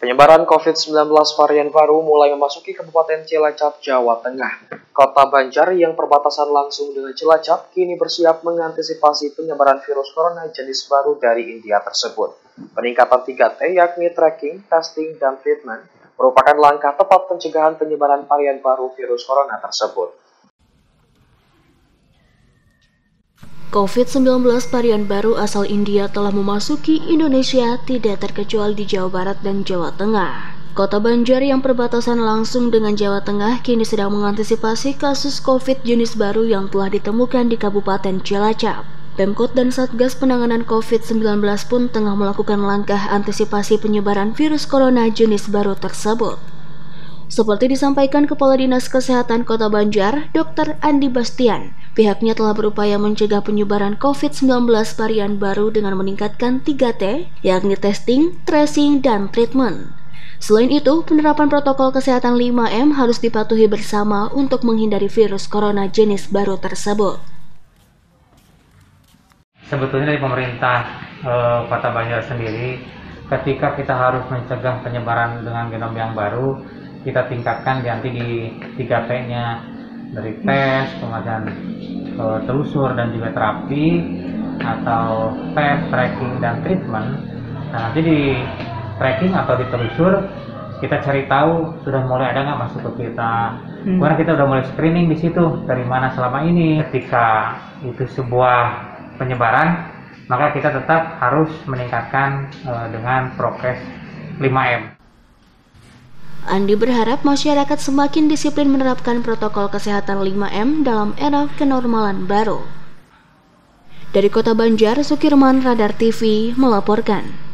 Penyebaran COVID-19 varian baru mulai memasuki Kabupaten Cilacap, Jawa Tengah. Kota Banjar yang perbatasan langsung dengan Cilacap kini bersiap mengantisipasi penyebaran virus corona jenis baru dari India tersebut. Peningkatan 3T yakni tracking, testing, dan treatment merupakan langkah tepat pencegahan penyebaran varian baru virus corona tersebut. COVID-19 varian baru asal India telah memasuki Indonesia tidak terkecuali di Jawa Barat dan Jawa Tengah. Kota Banjar yang perbatasan langsung dengan Jawa Tengah kini sedang mengantisipasi kasus COVID jenis baru yang telah ditemukan di Kabupaten Cilacap. Pemkot dan Satgas Penanganan COVID-19 pun tengah melakukan langkah antisipasi penyebaran virus corona jenis baru tersebut. Seperti disampaikan Kepala Dinas Kesehatan Kota Banjar, Dr. Andi Bastian, pihaknya telah berupaya mencegah penyebaran COVID-19 varian baru dengan meningkatkan 3T, yakni testing, tracing, dan treatment. Selain itu, penerapan protokol kesehatan 5M harus dipatuhi bersama untuk menghindari virus corona jenis baru tersebut. Sebetulnya dari pemerintah e, Kota Banjar sendiri, ketika kita harus mencegah penyebaran dengan genom yang baru, kita tingkatkan nanti di 3T-nya dari tes, kemudian e, telusur dan juga terapi atau tes, tracking dan treatment. Nah nanti di tracking atau di telusur kita cari tahu sudah mulai ada nggak masuk ke kita. Hmm. Karena kita udah mulai screening di situ dari mana selama ini. Ketika itu sebuah penyebaran, maka kita tetap harus meningkatkan e, dengan prokes 5M. Andi berharap masyarakat semakin disiplin menerapkan protokol kesehatan 5M dalam era kenormalan baru. Dari Kota Banjar, Sukirman Radar TV melaporkan.